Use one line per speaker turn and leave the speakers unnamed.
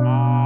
啊。